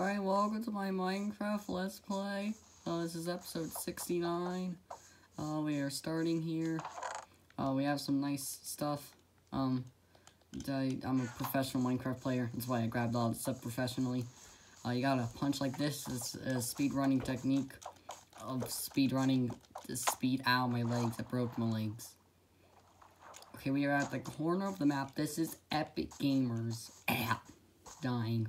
Alright, welcome to my Minecraft Let's Play. Uh, this is episode 69. Uh, we are starting here. Uh, we have some nice stuff. Um, I, am a professional Minecraft player. That's why I grabbed all the stuff professionally. Uh, you gotta punch like this. It's a speed running technique of speed running. Speed, ow, my legs. I broke my legs. Okay, we are at the corner of the map. This is Epic Gamers app. Dying.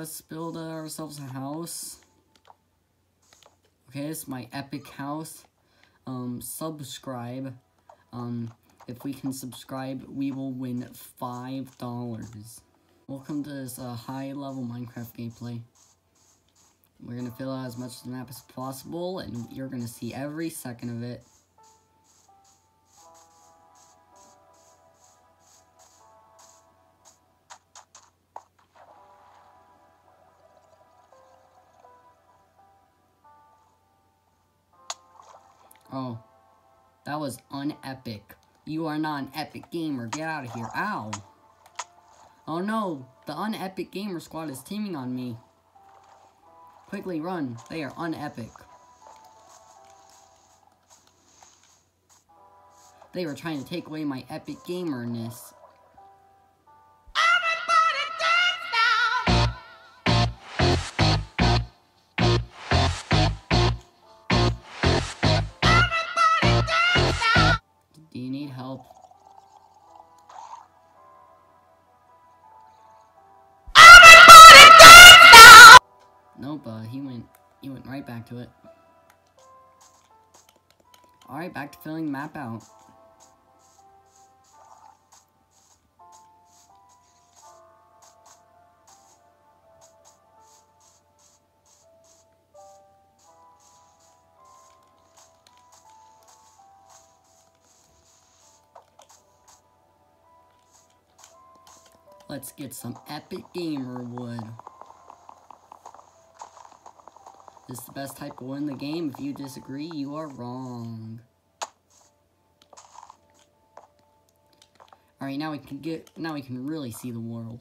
Let's build ourselves a house. Okay, it's my epic house. Um, subscribe. Um, if we can subscribe, we will win $5. Welcome to this uh, high-level Minecraft gameplay. We're going to fill out as much of the map as possible, and you're going to see every second of it. Oh, that was unepic. You are not an epic gamer. Get out of here. Ow. Oh no, the unepic gamer squad is teaming on me. Quickly run. They are unepic. They were trying to take away my epic gamerness. Nope, uh, he went, he went right back to it. Alright, back to filling the map out. Let's get some epic gamer wood. This is the best type of wood in the game. If you disagree, you are wrong. Alright, now we can get now we can really see the world.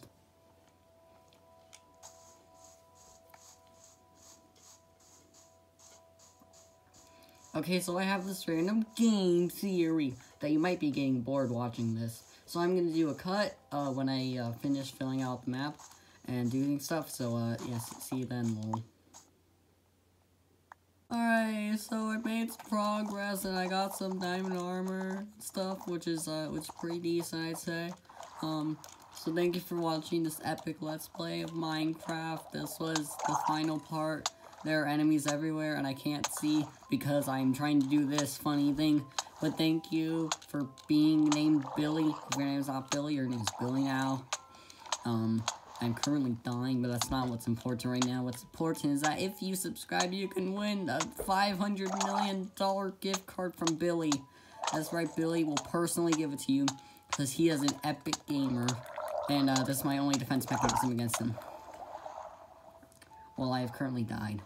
Okay, so I have this random game theory that you might be getting bored watching this. So I'm going to do a cut uh, when I uh, finish filling out the map and doing stuff. So, uh, yes, see you then, lol. Alright, so I made progress and I got some diamond armor stuff, which is, uh, which is pretty decent, I'd say. Um, so thank you for watching this epic Let's Play of Minecraft. This was the final part. There are enemies everywhere and I can't see because I'm trying to do this funny thing. But thank you for being named Billy. If your name's not Billy, your name's Billy now. Um, I'm currently dying, but that's not what's important right now. What's important is that if you subscribe, you can win a $500 million gift card from Billy. That's right, Billy will personally give it to you, because he is an epic gamer, and uh, that's my only defense mechanism against him. Well, I have currently died.